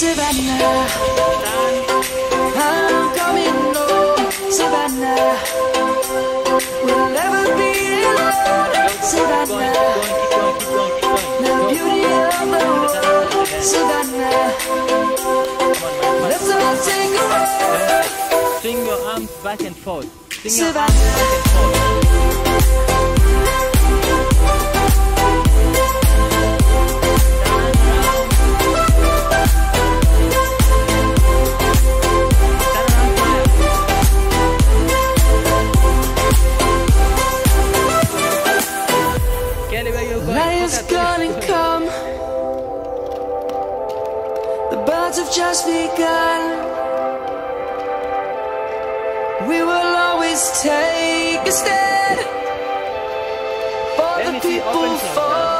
Savannah. I'm coming home. Savannah, we'll never be alone. Savannah, the beauty of the world. Savannah, let's all take a ride. Swing your arms back and forth. Swing your arms back and forth. Where you going? Lions Focus, gonna come. The birds have just begun. We will always take a stand for the people, for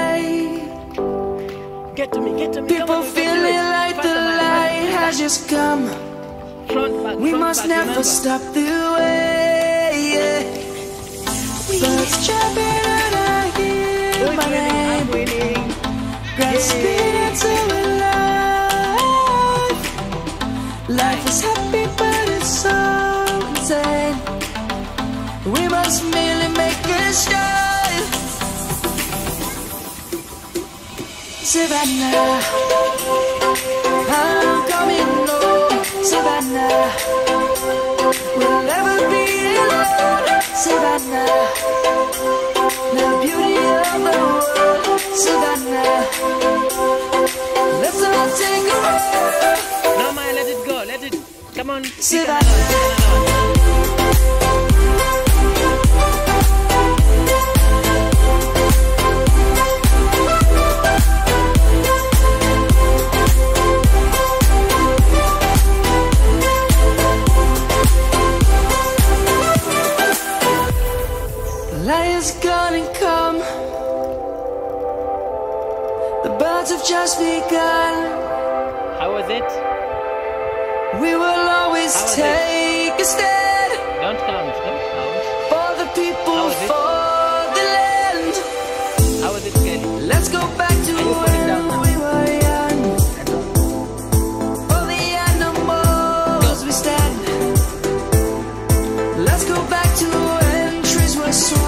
Get to me, get to me. People Come on, you can do feeling like the light has just come. We must never stop the way. Yeah. Birds jumping and I hear my winning? I'm name, grasping into life. Life is happy, but it's so insane. We must merely make a start. Savannah, I'm coming home. Savannah, we'll never be alone. Savannah, the beauty of the world. Savannah, let's all ride. No, Mya, let it go. Let it. Come on. Savannah. words have just begun. How was it? We will always take it? a stand. Don't count, don't count. For the people, for the land. How was it, Kenny? Let's go back to when we were young. For the animals we stand. Let's go back to when trees were sweet.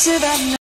To that